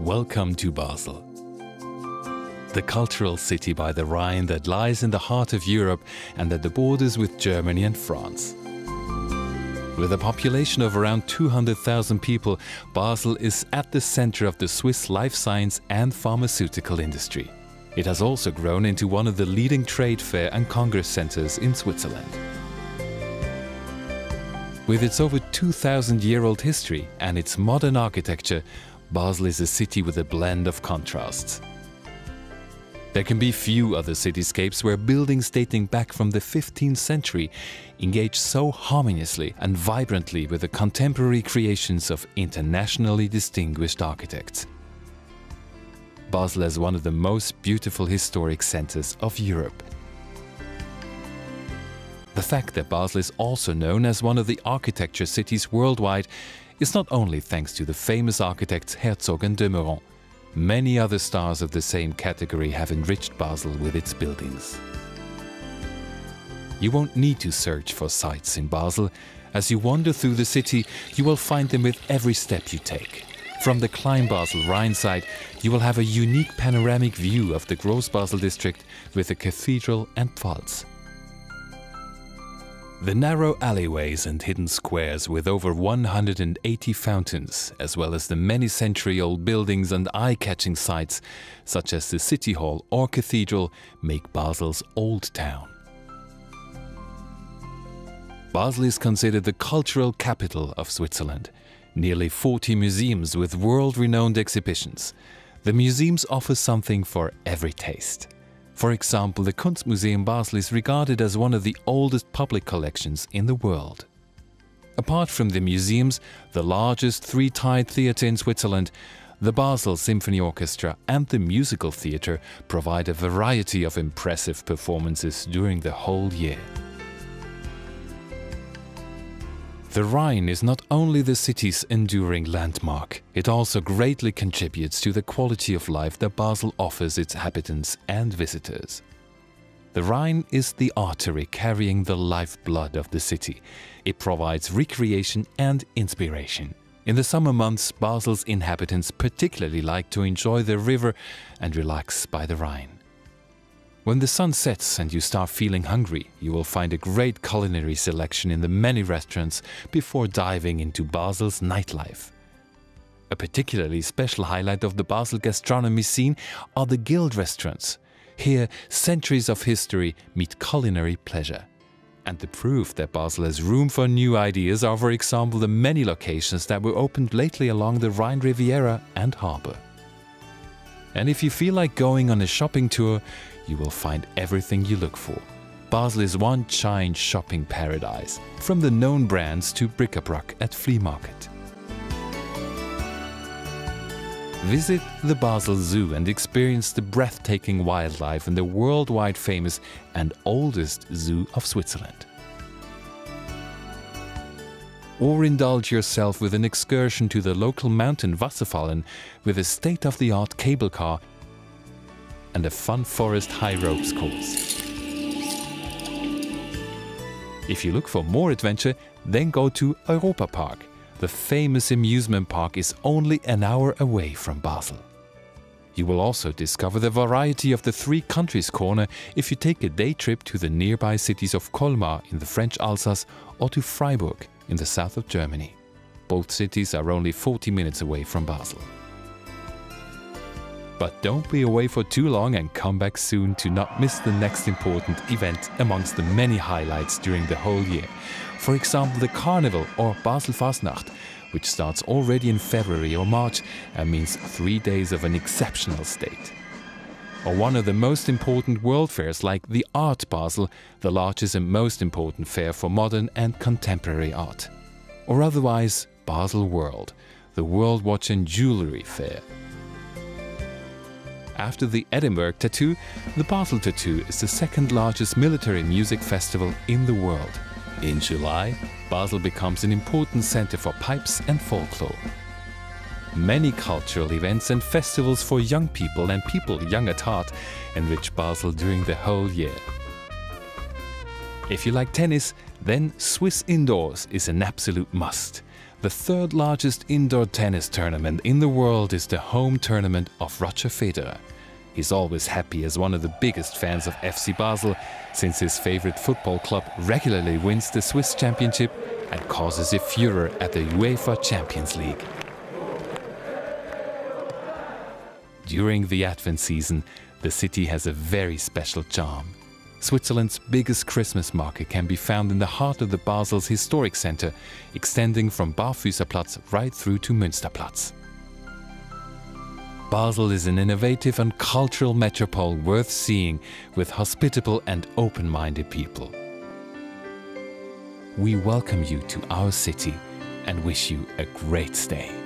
Welcome to Basel. The cultural city by the Rhine that lies in the heart of Europe and at the borders with Germany and France. With a population of around 200,000 people, Basel is at the center of the Swiss life science and pharmaceutical industry. It has also grown into one of the leading trade fair and congress centers in Switzerland. With its over 2,000 year old history and its modern architecture, Basel is a city with a blend of contrasts. There can be few other cityscapes where buildings dating back from the 15th century engage so harmoniously and vibrantly with the contemporary creations of internationally distinguished architects. Basel is one of the most beautiful historic centers of Europe. The fact that Basel is also known as one of the architecture cities worldwide is not only thanks to the famous architects Herzog and de Meuron. Many other stars of the same category have enriched Basel with its buildings. You won't need to search for sights in Basel. As you wander through the city, you will find them with every step you take. From the Klein Basel Rhine side, you will have a unique panoramic view of the Gross Basel district with the cathedral and Pfalz. The narrow alleyways and hidden squares with over 180 fountains, as well as the many century-old buildings and eye-catching sites, such as the City Hall or Cathedral, make Basel's Old Town. Basel is considered the cultural capital of Switzerland. Nearly 40 museums with world-renowned exhibitions. The museums offer something for every taste. For example, the Kunstmuseum Basel is regarded as one of the oldest public collections in the world. Apart from the museums, the largest three-tiered theatre in Switzerland, the Basel Symphony Orchestra and the Musical Theatre provide a variety of impressive performances during the whole year. The Rhine is not only the city's enduring landmark, it also greatly contributes to the quality of life that Basel offers its inhabitants and visitors. The Rhine is the artery carrying the lifeblood of the city. It provides recreation and inspiration. In the summer months, Basel's inhabitants particularly like to enjoy the river and relax by the Rhine. When the sun sets and you start feeling hungry, you will find a great culinary selection in the many restaurants before diving into Basel's nightlife. A particularly special highlight of the Basel gastronomy scene are the guild restaurants. Here, centuries of history meet culinary pleasure. And the proof that Basel has room for new ideas are, for example, the many locations that were opened lately along the Rhine Riviera and harbour. And if you feel like going on a shopping tour, you will find everything you look for. Basel is one giant shopping paradise, from the known brands to bric-a-brac at flea market. Visit the Basel Zoo and experience the breathtaking wildlife in the worldwide famous and oldest zoo of Switzerland. Or indulge yourself with an excursion to the local mountain Wasserfallen with a state-of-the-art cable car and a fun forest high ropes course. If you look for more adventure, then go to Europa Park. The famous amusement park is only an hour away from Basel. You will also discover the variety of the Three Countries Corner if you take a day trip to the nearby cities of Colmar in the French Alsace or to Freiburg in the south of Germany. Both cities are only 40 minutes away from Basel. But don't be away for too long and come back soon to not miss the next important event amongst the many highlights during the whole year. For example, the Carnival or Basel Fastnacht, which starts already in February or March and means three days of an exceptional state. Or one of the most important world fairs like the Art Basel, the largest and most important fair for modern and contemporary art. Or otherwise, Basel World, the World Watch and Jewelry Fair. After the Edinburgh Tattoo, the Basel Tattoo is the second largest military music festival in the world. In July, Basel becomes an important center for pipes and folklore. Many cultural events and festivals for young people and people young at heart enrich Basel during the whole year. If you like tennis, then Swiss indoors is an absolute must. The third largest indoor tennis tournament in the world is the home tournament of Roger Federer. He's always happy as one of the biggest fans of FC Basel, since his favorite football club regularly wins the Swiss championship and causes a furor at the UEFA Champions League. During the Advent season, the city has a very special charm. Switzerland's biggest Christmas market can be found in the heart of the Basel's historic center, extending from Barfüßerplatz right through to Münsterplatz. Basel is an innovative and cultural metropole worth seeing with hospitable and open-minded people. We welcome you to our city and wish you a great stay.